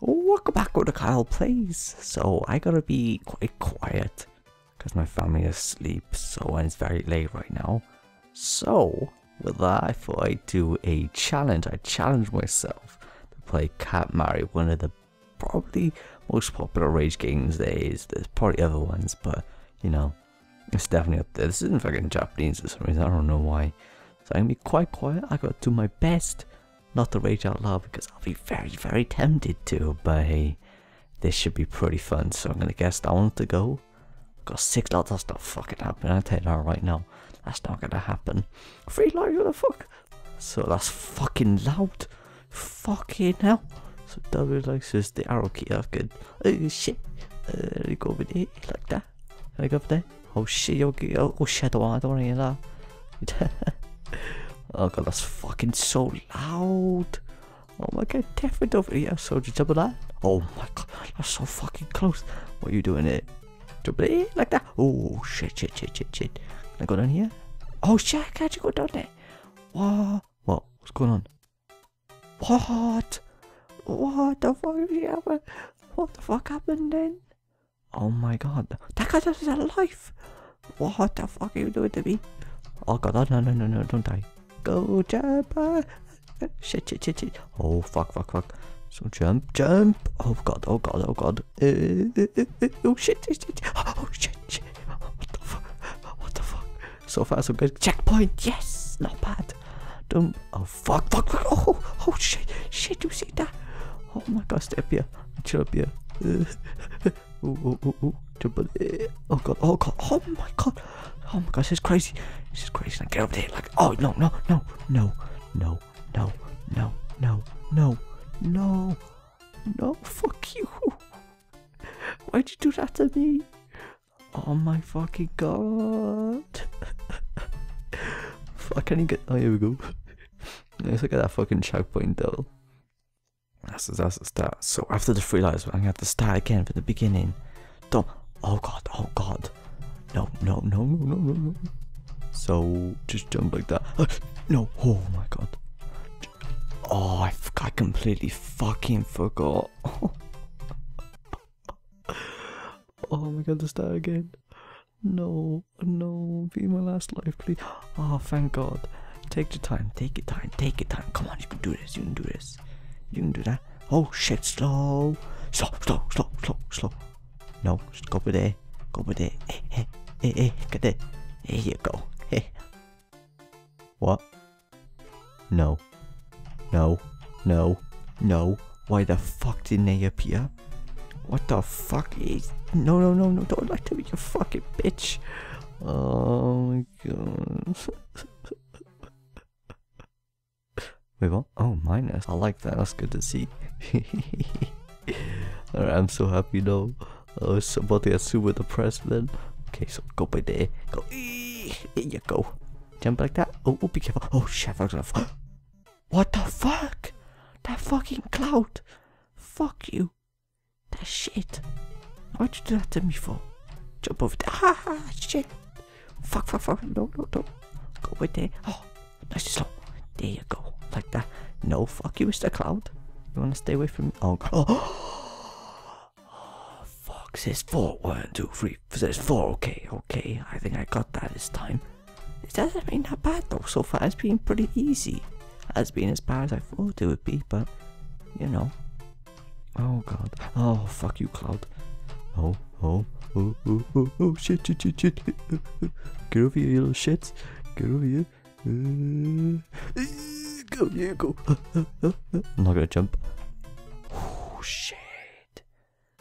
Welcome back the Kyle Plays. So I gotta be quite quiet because my family is asleep. So and it's very late right now. So with that, I thought I'd do a challenge. I challenge myself to play Cat Mario, one of the probably most popular rage games there is. There's probably other ones, but you know, it's definitely up there. This isn't fucking Japanese for some reason. I don't know why. So I'm gonna be quite quiet. I gotta do my best not to rage out loud because I'll be very, very tempted to. But hey, this should be pretty fun. So I'm gonna guess that one to go. Got six loud. That's not fucking happening. I tell you that right now. That's not gonna happen. Three loud. What the fuck? So that's fucking loud. Fucking hell. So W likes is the arrow key. That's good. Oh shit. Uh, go over there like that. Can I go over there? Oh shit. Okay. Oh, oh shit. I don't want. I don't want to hear that. Oh god, that's fucking so loud. Oh my god, definitely over. So jump on that. Oh my god, that's so fucking close. What are you doing it? Jump it like that. Oh shit, shit, shit, shit, shit. Can I go down here? Oh shit, can't you go down there? What? What? What's going on? What? What the fuck happened? What the fuck happened then? Oh my god, that guy is alive. What the fuck are you doing to me? Oh god, no, no, no, no, don't die. Go jump! Shit, shit, shit, shit. Oh, fuck, fuck, fuck. So jump, jump. Oh god, oh god, oh god. Uh, uh, uh, oh shit, shit, shit. Oh shit, shit. What the fuck? What the fuck? So far, so good. Checkpoint, yes! Not bad. Don't. Oh fuck, fuck, fuck. Oh, oh shit, shit, you see that? Oh my god, stay up here. Up here. Uh, ooh, ooh, ooh, ooh. Jump on. Oh god, oh god, oh my god. Oh my gosh, this is crazy. This is crazy. Like, get over there. Like, oh, no, no, no, no, no, no, no, no, no, no, no, fuck you. Why'd you do that to me? Oh my fucking god. Fuck, can you get. Oh, here we go. Let's look at that fucking checkpoint though. That's, that's the start. So after the three lives, I'm gonna have to start again from the beginning. Don't. Oh god, oh god. No, no, no, no, no, no, no. So just jump like that. Uh, no, oh my god. Oh, I, I completely fucking forgot. oh my god, to start again. No, no, be my last life, please. Oh, thank God. Take your time, take your time, take your time. Come on, you can do this, you can do this. You can do that. Oh shit, slow. Slow, slow, slow, slow, slow. No, just go over there. Go over there. Eh, eh, hey, eh, hey, hey, hey, get there. There you go. Hey. What? No. No. No. No. Why the fuck didn't they appear? What the fuck is... No, no, no, no. Don't lie to me, you fucking bitch. Oh my god. Wait, what? Oh, minus. I like that. That's good to see. Alright, I'm so happy now. I was about to get super depressed then. Okay, so go by there. Go. There you go. Jump like that. Oh, oh be careful. Oh, shit. F what the fuck? That fucking cloud. Fuck you. That shit. Why'd you do that to me for? Jump over there. Ah, shit. Fuck, fuck, fuck. No, no, no. Go with there. Oh, nice and slow. There you go. Like that. No, fuck you, Mr. Cloud. You wanna stay away from me? Oh, God. Oh. fuck. Says four. One, two, three. Says four. Okay, okay. I think I got that this time. It doesn't mean that bad though. So far, it's been pretty easy. Has been as bad as I thought it would be, but you know. Oh god. Oh fuck you, Cloud. Oh oh oh oh oh oh shit shit shit shit. Get over here, you little shits. Get over here. Uh, go there, go. I'm not gonna jump. Oh shit.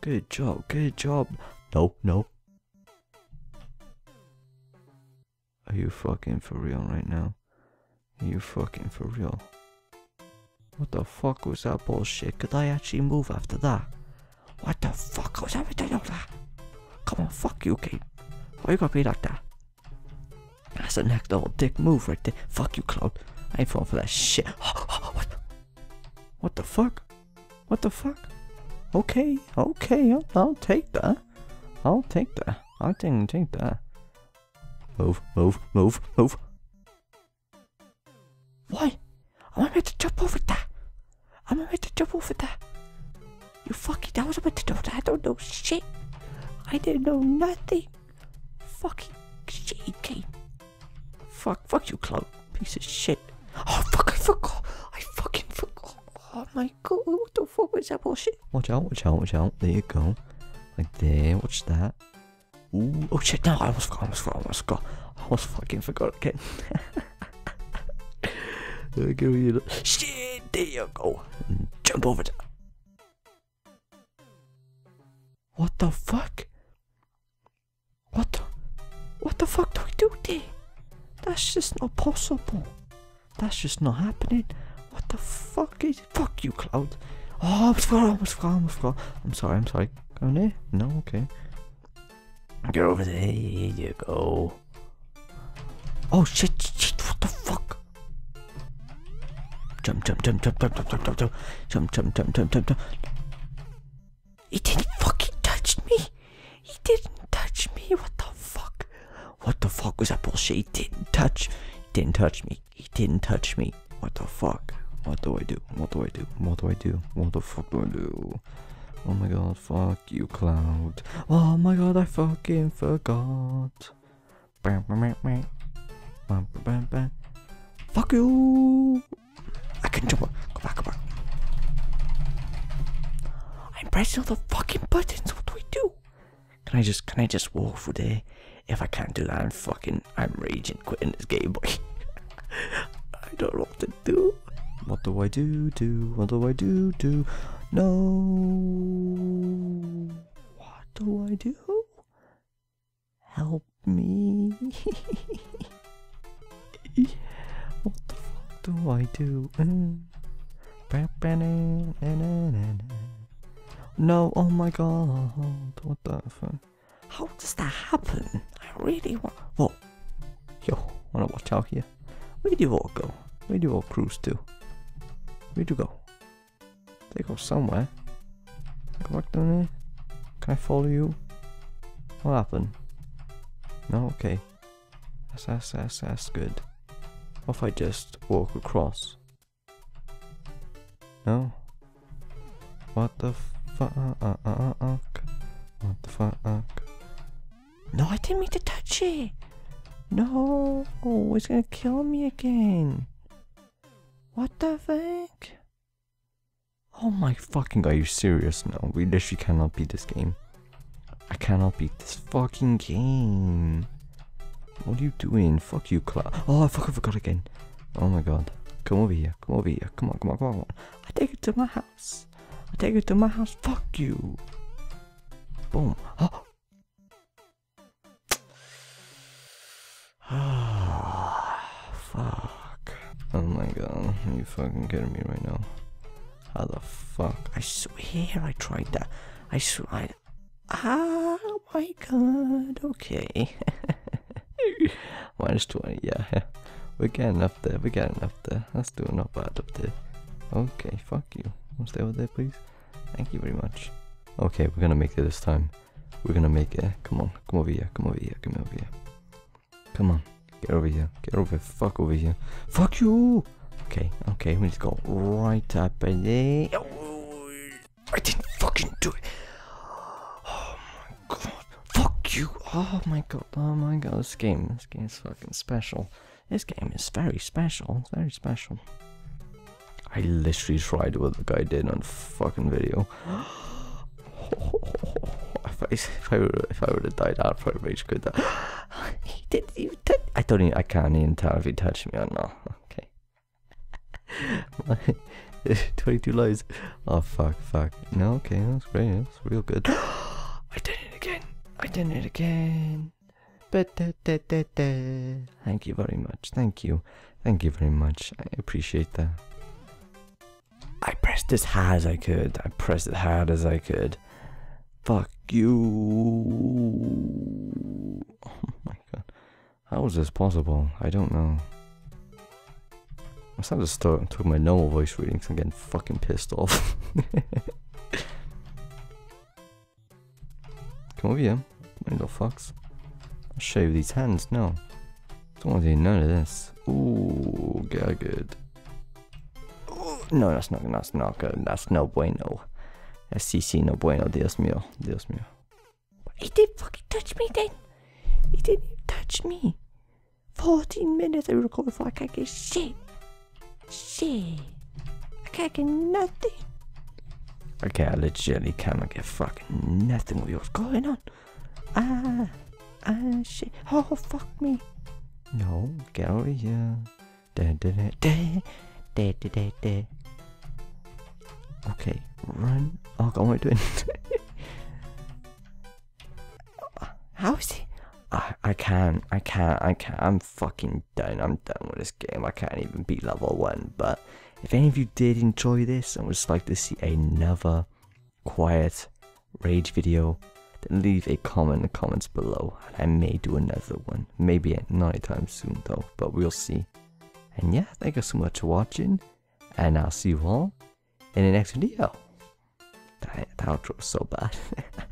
Good job. Good job. No no. Are you fucking for real right now? Are you fucking for real? What the fuck was that bullshit? Could I actually move after that? What the fuck was everything of that? Come on, fuck you, Kate. Why you gotta be like that? That's the next little dick move right there. Fuck you, Cloud. I falling for that shit. what? What the fuck? What the fuck? Okay, okay, I'll, I'll take that. I'll take that. I'll take, take that. Move, move, move, move. Why? Am I meant to jump over that? Am I meant to jump over that? You fucking, I was about to do that. I don't know shit. I didn't know nothing. Fucking shit game. Fuck, fuck you, clown. Piece of shit. Oh, fuck, I forgot. I fucking forgot. Oh my god, what the fuck was that bullshit? Watch out, watch out, watch out. There you go. Like there, watch that. Ooh, oh shit, no, I almost forgot, I almost forgot, I almost forgot. I almost fucking forgot again. okay, shit, there you go. Jump over there. What the fuck? What the, what the fuck do we do there? That's just not possible. That's just not happening. What the fuck is Fuck you, Cloud. Oh, I forgot, I almost forgot, I almost forgot. I'm sorry, I'm sorry. Go there? No, okay. Get over there. Here you go. Oh shit, shit, what the fuck? Jump, jump, jump, jump, jump, jump, jump, jump, jump, jump, jump, jump, jump, jump, jump. He didn't fucking touch me. He didn't touch me. What the fuck? What the fuck was that bullshit? He didn't touch. He didn't touch me. Didn't touch me. What the fuck? What do I do? What do I do? What do I do? What the fuck do I do? Oh my god, fuck you, Cloud. Oh my god, I fucking forgot. Fuck you! I can jump. Go back, go back. I'm pressing all the fucking buttons. What do I do? Can I just, can I just walk through there? If I can't do that, I'm fucking, I'm raging, quitting this game, boy. I don't know what to do. What do I do? Do what do I do? Do no. What do I do? Help me. what the fuck do I do? No, oh my god. What the fuck? How does that happen? I really want. Whoa. Yo, wanna watch out here? Where do you all go? Where do you all cruise to? Where'd you go? They go somewhere. Back down there. Can I follow you? What happened? No, okay. That's, that's, that's, that's good. What if I just walk across? No? What the fuck? What the fuck? No, I didn't mean to touch it! No, it's gonna kill me again. What the fuck? Oh my fucking god, are you serious? No, we literally cannot beat this game. I cannot beat this fucking game. What are you doing? Fuck you, Cloud. Oh, fuck, I forgot again. Oh my god. Come over here. Come over here. Come on, come on, come on. I take it to my house. I take it to my house. Fuck you. Boom. Oh. Fucking kidding me right now? How the fuck? I swear I tried that. I swear I... Oh my god. Okay. Minus 20, yeah. We're getting up there. We're getting up there. That's doing not bad up there. Okay, fuck you. Wanna stay over there, please? Thank you very much. Okay, we're gonna make it this time. We're gonna make it. Come on, come over here, come over here, come over here. Come on, get over here, get over here, fuck over here. Fuck you! Okay, okay, we need to go right up in there. Oh, I didn't fucking do it. Oh my god. Fuck you. Oh my god. Oh my god. This game, this game is fucking special. This game is very special. It's very special. I literally tried what the guy did on fucking video. Oh, if I, if I, would, if I would have died for a rage quit that. he did, he did. I don't even, I can't even tell if he touched me or not. 22 lives. Oh, fuck, fuck. No, okay, that's great. That's real good. I did it again. I did it again. Thank you very much. Thank you. Thank you very much. I appreciate that. I pressed as hard as I could. I pressed as hard as I could. Fuck you. Oh my god. How is this possible? I don't know. I started to start to my normal voice reading, readings I'm getting fucking pissed off. Come over here, my little fucks. I'll show you these hands, no. Don't want to do none of this. Ooh, good, good. No, that's not, that's not good. That's no bueno. SCC no bueno, Dios mío, Dios mío. He did fucking touch me then. He didn't touch me. 14 minutes I recorded for I can't get shit. Shit. I can't get nothing. Okay, I legitimately cannot get fucking nothing with what's going on. Ah, ah, shit. Oh, fuck me. No, get over here. Da, da, da, da, da, da, da, da. Okay, run. Oh, God, what am I doing? How is it? I, can't, I can't, I can't. I'm fucking done. I'm done with this game. I can't even beat level 1. But if any of you did enjoy this and would just like to see another quiet rage video, then leave a comment in the comments below. And I may do another one. Maybe not anytime soon though, but we'll see. And yeah, thank you so much for watching. And I'll see you all in the next video. That, that outro was so bad.